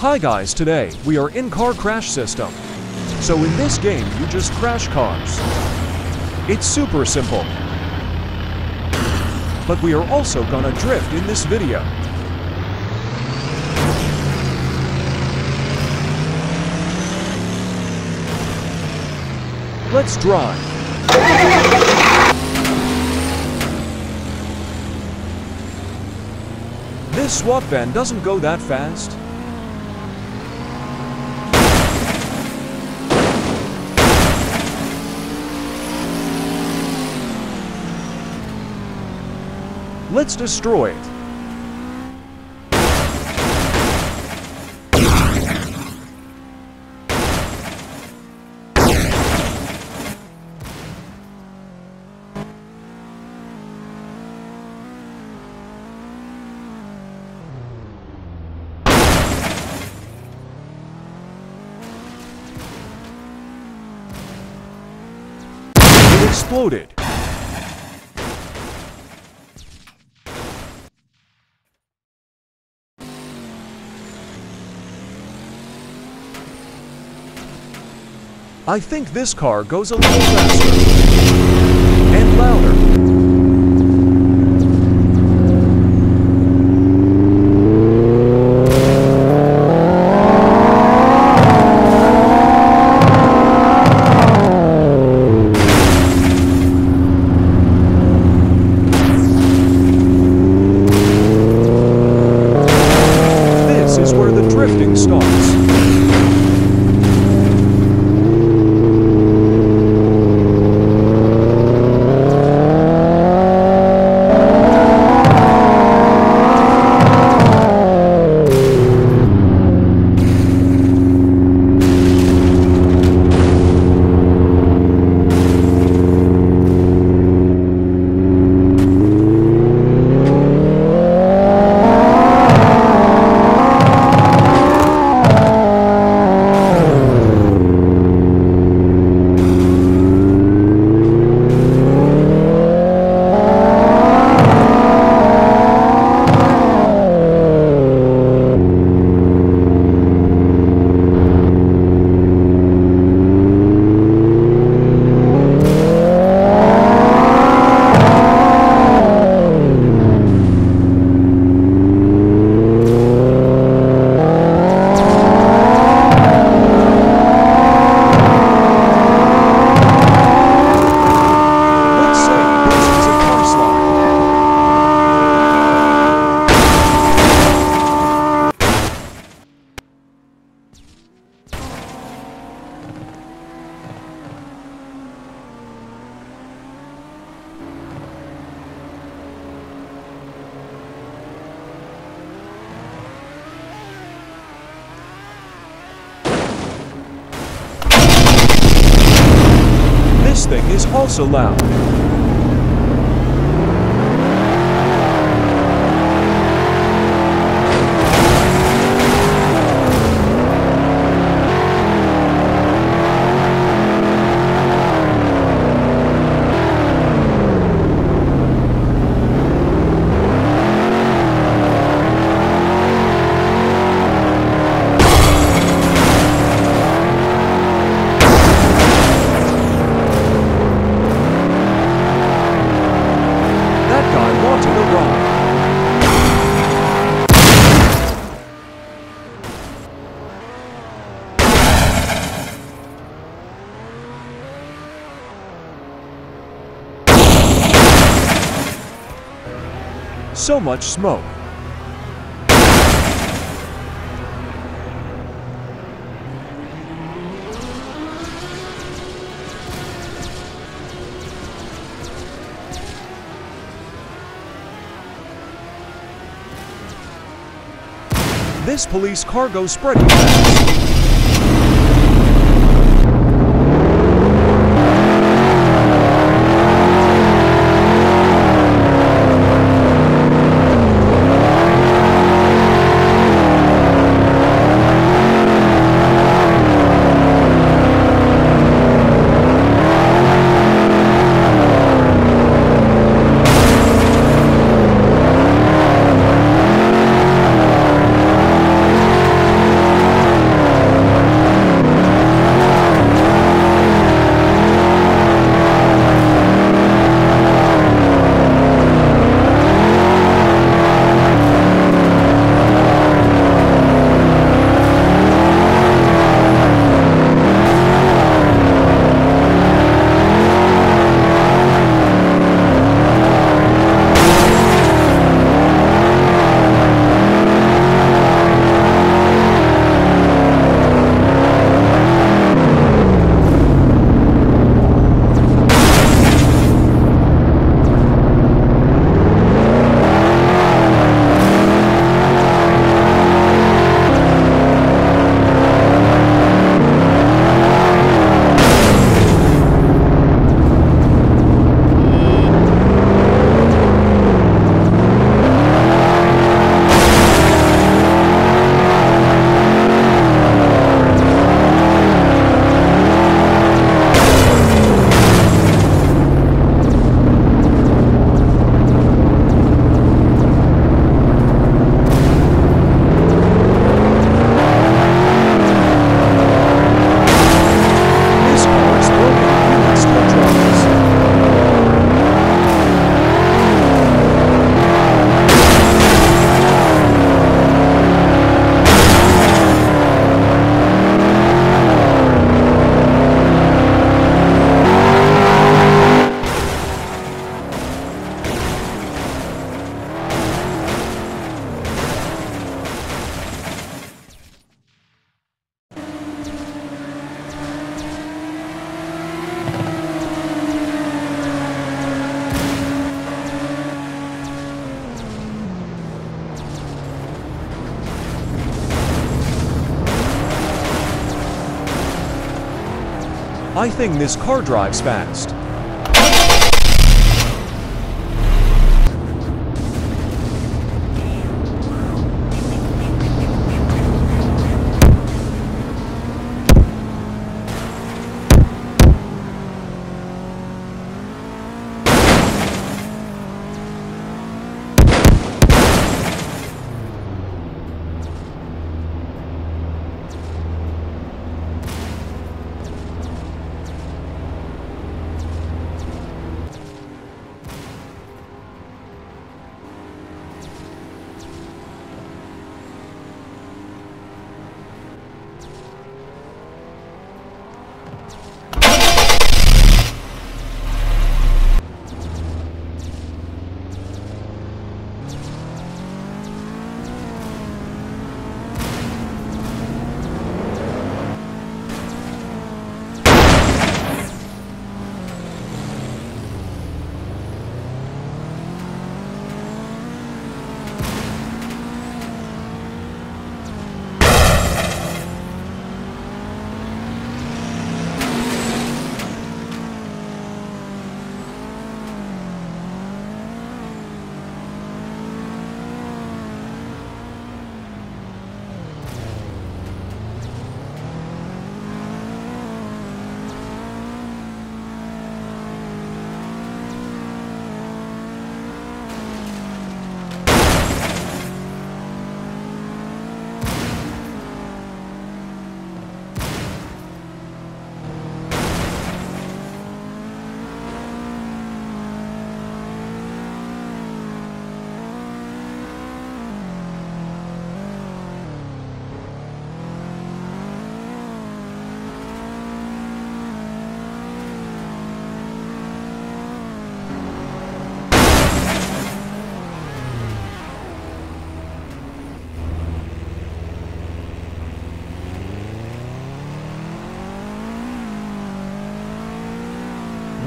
Hi guys, today we are in car crash system. So in this game you just crash cars. It's super simple. But we are also gonna drift in this video. Let's drive. This SWAT van doesn't go that fast. Let's destroy it. Exploded. I think this car goes a little faster. And louder. This is where the drifting starts. Is also loud. So much smoke. This police cargo spreading I think this car drives fast.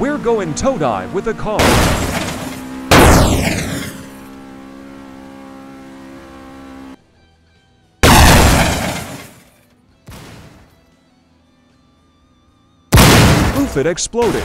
We're going toe dive with a car. Oof, it exploded.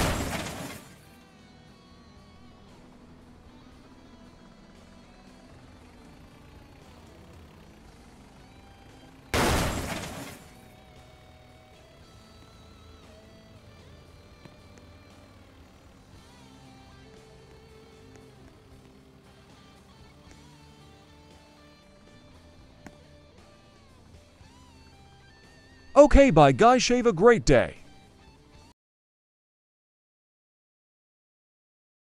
Okay, bye guys, shave a great day.